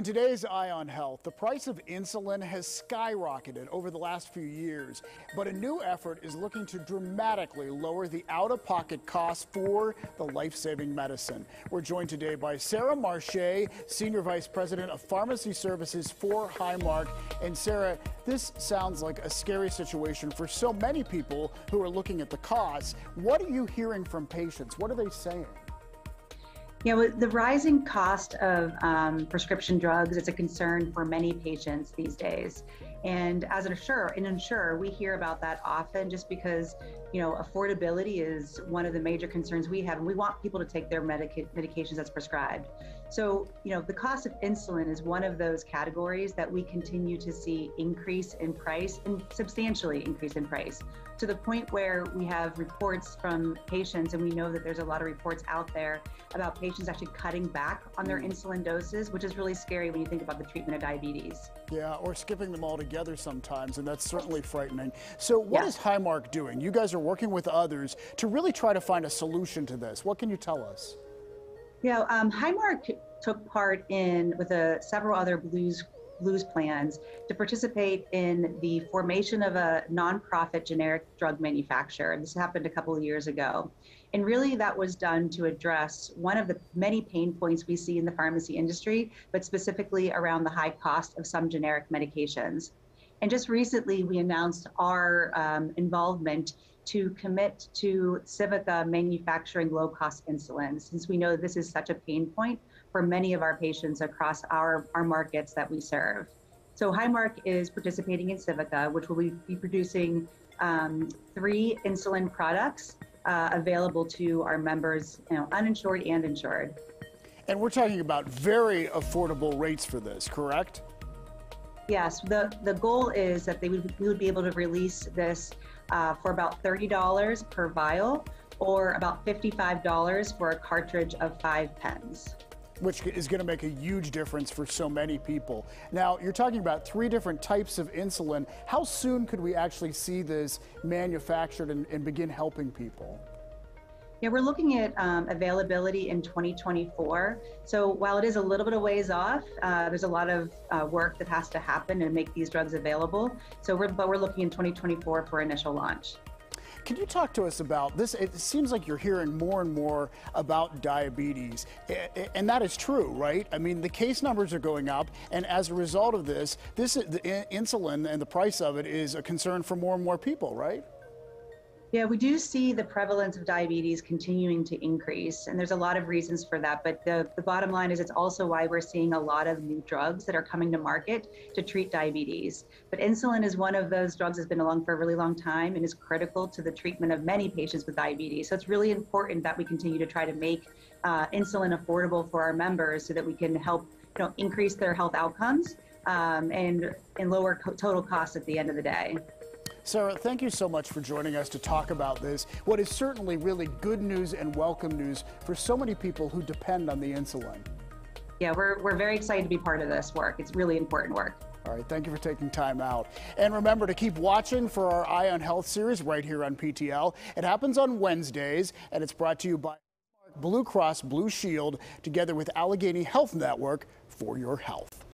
In today's Eye on Health, the price of insulin has skyrocketed over the last few years, but a new effort is looking to dramatically lower the out of pocket costs for the life saving medicine. We're joined today by Sarah Marche, Senior Vice President of Pharmacy Services for Highmark. And Sarah, this sounds like a scary situation for so many people who are looking at the costs. What are you hearing from patients? What are they saying? Yeah, well, the rising cost of um, prescription drugs is a concern for many patients these days. And as an insurer, an insurer, we hear about that often just because, you know, affordability is one of the major concerns we have, and we want people to take their medica- medications as prescribed. So, you know, the cost of insulin is one of those categories that we continue to see increase in price and substantially increase in price to the point where we have reports from patients, and we know that there's a lot of reports out there about patients actually cutting back on their mm. insulin doses, which is really scary when you think about the treatment of diabetes. Yeah, or skipping them all together sometimes, and that's certainly frightening. So, what yeah. is Highmark doing? You guys are working with others to really try to find a solution to this. What can you tell us? Yeah, um, Highmark took part in with a, several other Blues Blues plans to participate in the formation of a nonprofit generic drug manufacturer. This happened a couple of years ago. And really, that was done to address one of the many pain points we see in the pharmacy industry, but specifically around the high cost of some generic medications. And just recently, we announced our um, involvement to commit to Civica manufacturing low cost insulin, since we know this is such a pain point for many of our patients across our, our markets that we serve. So Highmark is participating in Civica, which will be, producing um, three insulin products uh, available to our members, you know, uninsured and insured. And we're talking about very affordable rates for this, correct? Yes, the, the goal is that they would, we would be able to release this uh, for about $30 per vial or about $55 for a cartridge of five pens which is going to make a huge difference for so many people. Now, you're talking about three different types of insulin. How soon could we actually see this manufactured and, and begin helping people? Yeah, we're looking at um, availability in 2024. So while it is a little bit of ways off, uh, there's a lot of uh, work that has to happen to make these drugs available. So we're, but we're looking in 2024 for initial launch. Can you talk to us about this? It seems like you're hearing more and more about diabetes, and that is true, right? I mean, the case numbers are going up, and as a result of this, this the insulin and the price of it is a concern for more and more people, right? Yeah, we do see the prevalence of diabetes continuing to increase, and there's a lot of reasons for that. But the, the bottom line is it's also why we're seeing a lot of new drugs that are coming to market to treat diabetes. But insulin is one of those drugs that's been along for a really long time and is critical to the treatment of many patients with diabetes. So it's really important that we continue to try to make uh, insulin affordable for our members so that we can help you know, increase their health outcomes um, and, and lower co- total costs at the end of the day. Sarah, thank you so much for joining us to talk about this. What is certainly really good news and welcome news for so many people who depend on the insulin. Yeah, we're, we're very excited to be part of this work. It's really important work. All right, thank you for taking time out. And remember to keep watching for our Eye on Health series right here on PTL. It happens on Wednesdays, and it's brought to you by Blue Cross Blue Shield together with Allegheny Health Network for your health.